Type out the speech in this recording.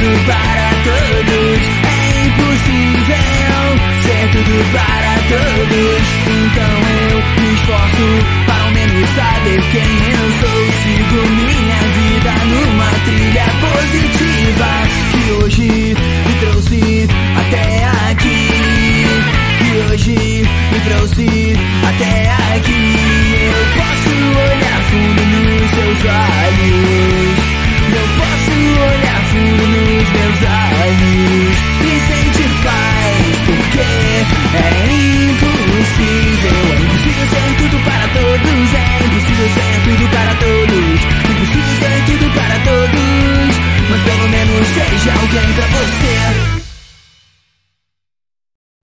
tudo para todos. É impossível ser tudo para todos. Então eu me esforço para ao menos saber quem eu sou. Sigo minha vida numa trilha positiva que hoje me trouxe até aqui. Que hoje me trouxe